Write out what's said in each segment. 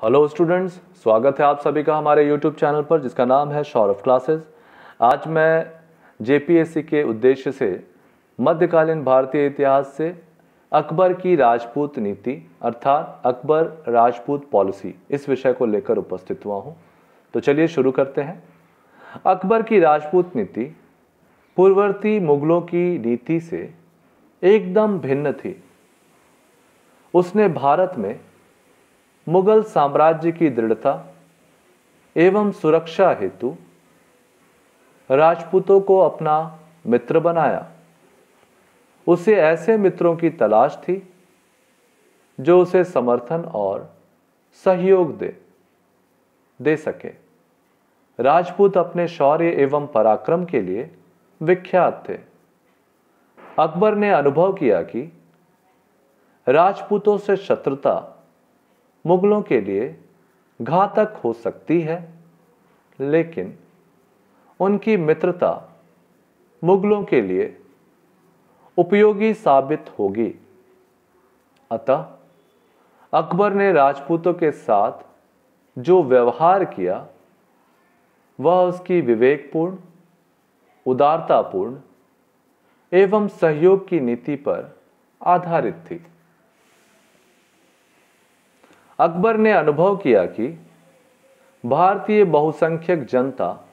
Hello students स्वागत है आप सभी का हमारे यूट्यूब चैनल पर, जिसका नाम है शौरफ क्लासेस आज मैं जेपीएससी के उद्देश्य से मध्यकालीन भारतीय इतिहास से अकबर की राजपूत नीति, अर्थात अकबर राजपूत पॉलिसी इस विषय को लेकर उपस्थित हुआ हूँ। तो चलिए शुरू करते हैं। अकबर की राजपूत नीति पूर्ववर्ती मुगलों की नीति से एकदम भिन्न थी। उसने भारत में मुगल साम्राज्य की दृढ़ता एवं सुरक्षा हेतु राजपूतों को अपना मित्र बनाया। उसे ऐसे मित्रों की तलाश थी जो उसे समर्थन और सहयोग दे दे सके। राजपूत अपने शौर्य एवं पराक्रम के लिए विख्यात थे। अकबर ने अनुभव किया कि राजपूतों से शत्रुता मुगलों के लिए घातक हो सकती है, लेकिन उनकी मित्रता मुगलों के लिए उपयोगी साबित होगी। अतः अकबर ने राजपूतों के साथ जो व्यवहार किया, वह उसकी विवेकपूर्ण, उदारतापूर्ण एवं सहयोग की नीति पर आधारित थी। अकबर ने अनुभव किया कि भारतीय बहुसंख्यक जनता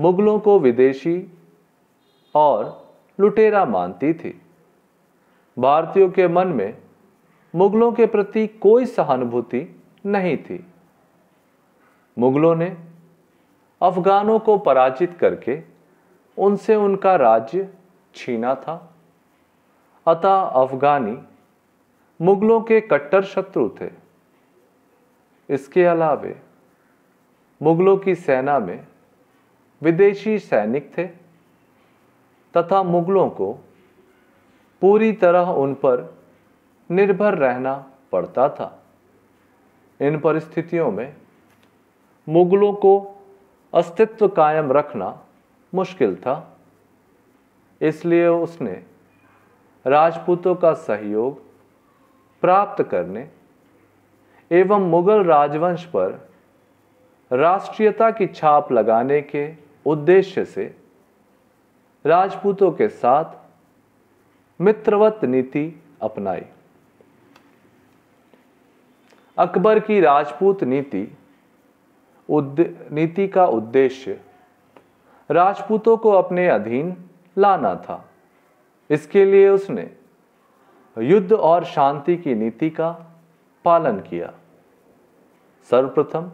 मुगलों को विदेशी और लुटेरा मानती थी। भारतीयों के मन में मुगलों के प्रति कोई सहानुभूति नहीं थी। मुगलों ने अफगानों को पराजित करके उनसे उनका राज्य छीना था। अतः अफगानी मुगलों के कट्टर शत्रु थे। इसके अलावे, मुगलों की सेना में विदेशी सैनिक थे तथा मुगलों को पूरी तरह उन पर निर्भर रहना पड़ता था। इन परिस्थितियों में मुगलों को अस्तित्व कायम रखना मुश्किल था, इसलिए उसने राजपूतों का सहयोग प्राप्त करने एवं मुगल राजवंश पर राष्ट्रीयता की छाप लगाने के उद्देश्य से राजपूतों के साथ मित्रवत नीति अपनाई। अकबर की राजपूत नीति नीति का उद्देश्य राजपूतों को अपने अधीन लाना था। इसके लिए उसने युद्ध और शांति की नीति का पालन किया। सर्वप्रथम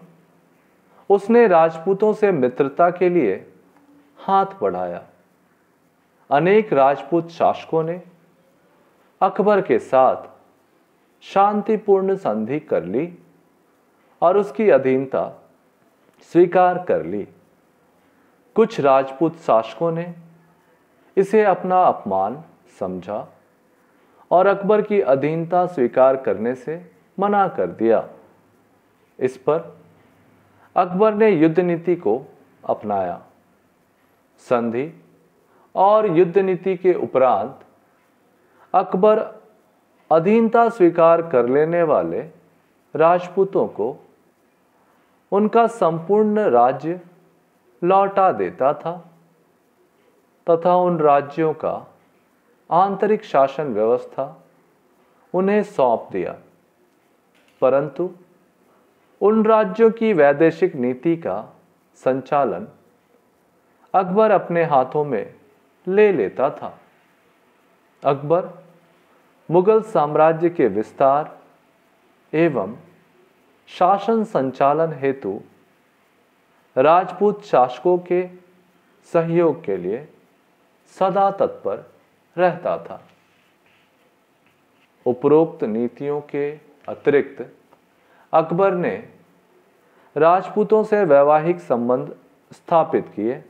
उसने राजपूतों से मित्रता के लिए हाथ बढ़ाया। अनेक राजपूत शासकों ने अकबर के साथ शांतिपूर्ण संधि कर ली और उसकी अधीनता स्वीकार कर ली। कुछ राजपूत शासकों ने इसे अपना अपमान समझा और अकबर की अधीनता स्वीकार करने से मना कर दिया। इस पर अकबर ने युद्ध नीति को अपनाया। संधि और युद्ध नीति के उपरांत अकबर अधीनता स्वीकार कर लेने वाले राजपूतों को उनका संपूर्ण राज्य लौटा देता था तथा उन राज्यों का आंतरिक शासन व्यवस्था उन्हें सौंप दिया। परंतु उन राज्यों की वैदेशिक नीति का संचालन अकबर अपने हाथों में ले लेता था। अकबर मुगल साम्राज्य के विस्तार एवं शासन संचालन हेतु राजपूत शासकों के सहयोग के लिए सदा तत्पर रहता था। उपरोक्त नीतियों के अतिरिक्त, अकबर ने राजपूतों से वैवाहिक संबंध स्थापित किए।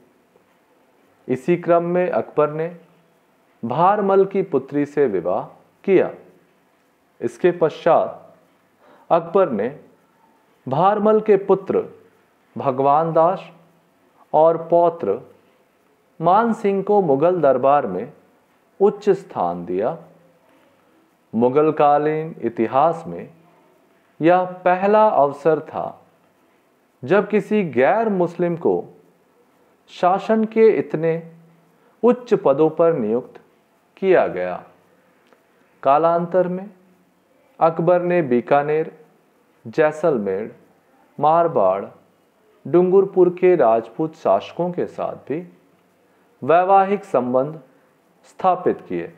इसी क्रम में अकबर ने भारमल की पुत्री से विवाह किया। इसके पश्चात अकबर ने भारमल के पुत्र भगवान दास और पौत्र मान सिंह को मुगल दरबार में उच्च स्थान दिया। मुगल कालीन इतिहास में यह पहला अवसर था जब किसी गैर मुस्लिम को शासन के इतने उच्च पदों पर नियुक्त किया गया। कालांतर में अकबर ने बीकानेर, जैसलमेर, मारवाड़, डूंगरपुर के राजपूत शासकों के साथ भी वैवाहिक संबंध स्थापित किए।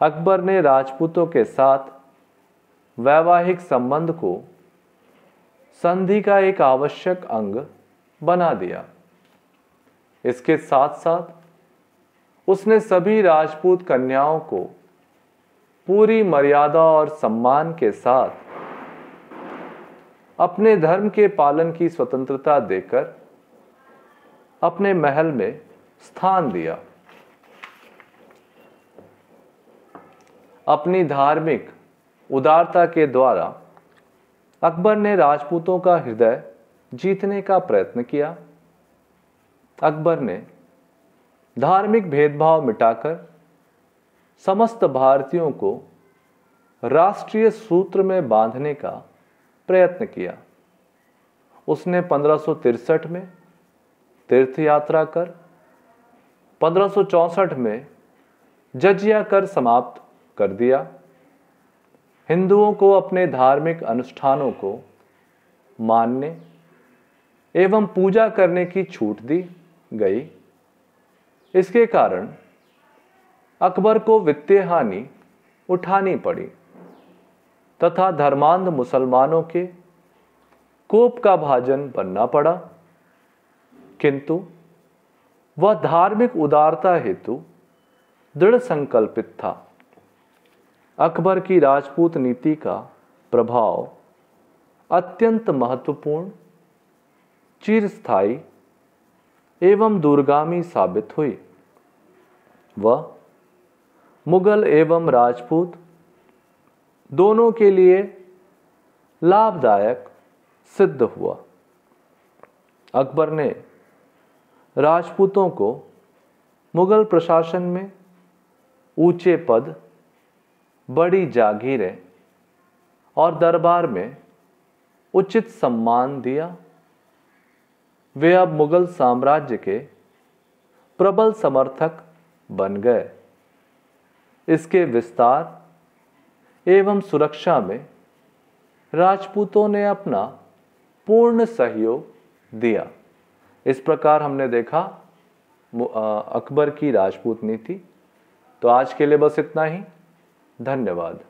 अकबर ने राजपूतों के साथ वैवाहिक संबंध को संधि का एक आवश्यक अंग बना दिया। इसके साथ साथ उसने सभी राजपूत कन्याओं को पूरी मर्यादा और सम्मान के साथ अपने धर्म के पालन की स्वतंत्रता देकर अपने महल में स्थान दिया। अपनी धार्मिक उदारता के द्वारा अकबर ने राजपूतों का हृदय जीतने का प्रयत्न किया। अकबर ने धार्मिक भेदभाव मिटाकर समस्त भारतीयों को राष्ट्रीय सूत्र में बांधने का प्रयत्न किया। उसने पंद्रह में तीर्थ यात्रा कर, पंद्रह में जजिया कर समाप्त कर दिया। हिंदुओं को अपने धार्मिक अनुष्ठानों को मानने एवं पूजा करने की छूट दी गई। इसके कारण अकबर को वित्तीय हानि उठानी पड़ी तथा धर्मांध मुसलमानों के कोप का भाजन बनना पड़ा। किंतु वह धार्मिक उदारता हेतु दृढ़ संकल्पित था। अकबर की राजपूत नीति का प्रभाव अत्यंत महत्वपूर्ण, चिरस्थायी एवं दूरगामी साबित हुई। वह मुगल एवं राजपूत दोनों के लिए लाभदायक सिद्ध हुआ। अकबर ने राजपूतों को मुगल प्रशासन में ऊँचे पद बड़ी जागीरें और दरबार में उचित सम्मान दिया। वे अब मुगल साम्राज्य के प्रबल समर्थक बन गए। इसके विस्तार एवं सुरक्षा में राजपूतों ने अपना पूर्ण सहयोग दिया। इस प्रकार हमने देखा अकबर की राजपूत नीति। तो आज के लिए बस इतना ही। धन्यवाद।